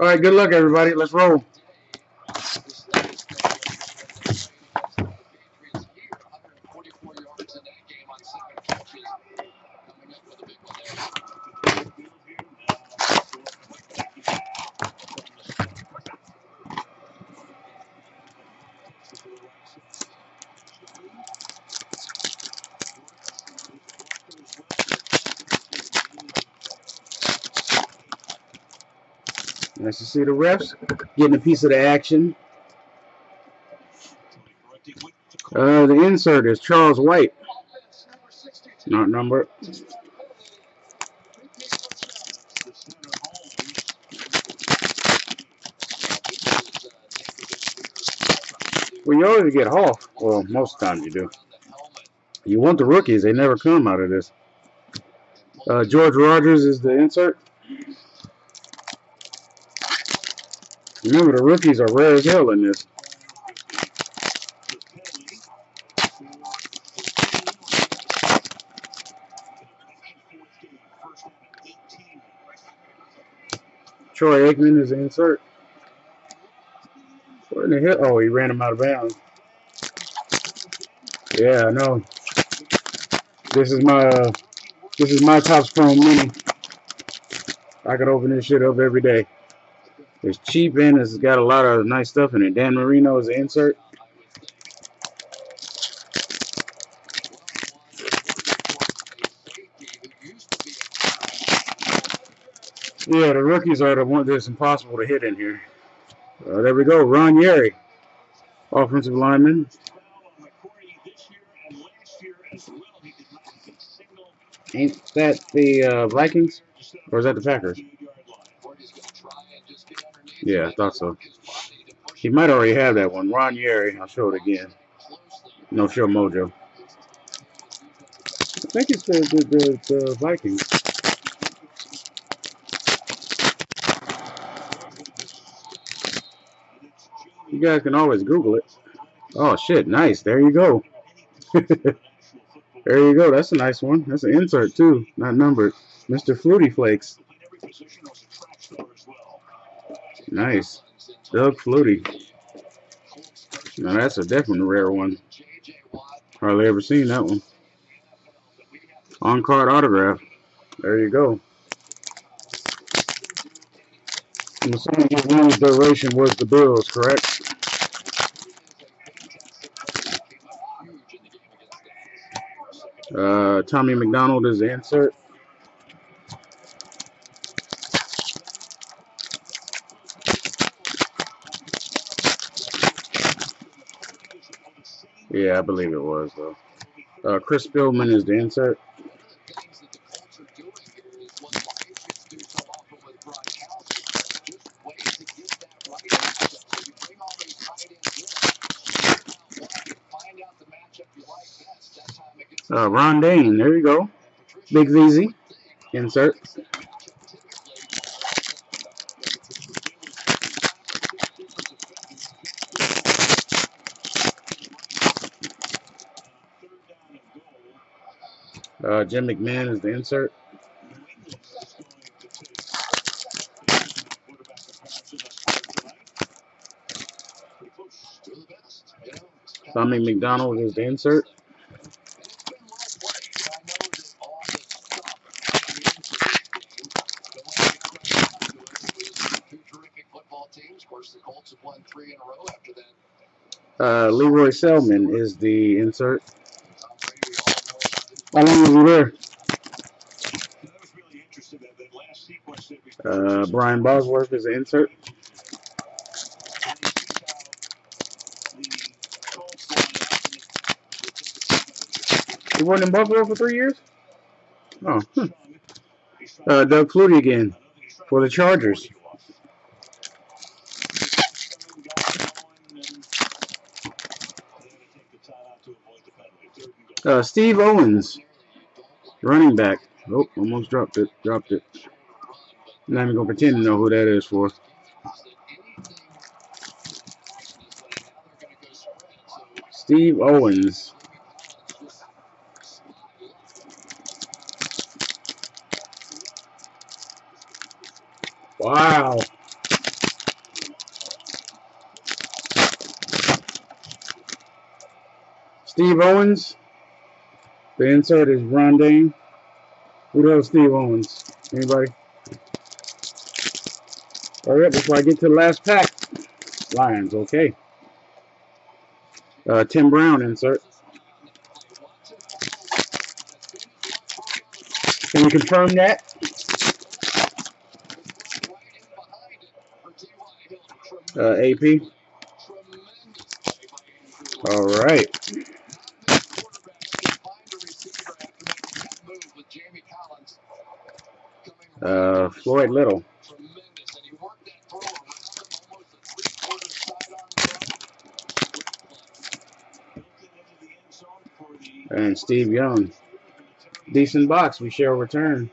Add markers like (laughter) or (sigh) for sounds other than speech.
All right, good luck, everybody. Let's roll. Nice to see the refs getting a piece of the action. Uh, the insert is Charles White. Not number. Well, you always get Hoff. Well, most times you do. You want the rookies. They never come out of this. Uh, George Rogers is the insert. Remember, the rookies are rare as hell in this. Troy Aikman is the insert. What in the hell? Oh, he ran him out of bounds. Yeah, I know. This is my uh, this is my top Chrome Mini. I could open this shit up every day. It's cheap and it's got a lot of nice stuff in it. Dan Marino is the insert. Yeah, the rookies are the one that's impossible to hit in here. Uh, there we go. Ron Yary, offensive lineman. Ain't that the uh, Vikings? Or is that the Packers? Yeah, I thought so. He might already have that one. Ron Yary. I'll show it again. No show mojo. I think it's the, the, the, the Vikings. You guys can always Google it. Oh shit, nice. There you go. (laughs) there you go. That's a nice one. That's an insert too, not numbered. Mr. Flutie Flakes. Nice. Doug Flutie. Now that's a definitely rare one. Hardly ever seen that one. On card autograph. There you go. The same his longest duration was the Bills, correct? Uh, Tommy McDonald is the insert. Yeah, I believe it was though. Uh, Chris Spielman is the insert. Uh, Ron Dayne, there you go. Big VZ, insert. Uh, Jim McMahon is the insert. Tommy McDonald is the insert. Uh, Lee Roy Selmon is the insert. How long was he there? Uh, Brian Bosworth is the insert. He wasn't in Buffalo for three years? Oh. Hmm. Uh, Doug Flutie again for the Chargers. Uh, Steve Owens, Running back. Oh, almost dropped it. Dropped it. I'm not even going to pretend to know who that is for. Steve Owens. Wow. Steve Owens. The insert is Ron Dayne. Who the hell Steve Owens? Anybody? Alright, before I get to the last pack. Lions, okay. Uh, Tim Brown insert. Can you confirm that? Uh, AP. All right. Uh, Floyd Little. And Steve Young. Decent box. We shall return.